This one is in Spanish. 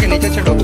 que ni te chelo.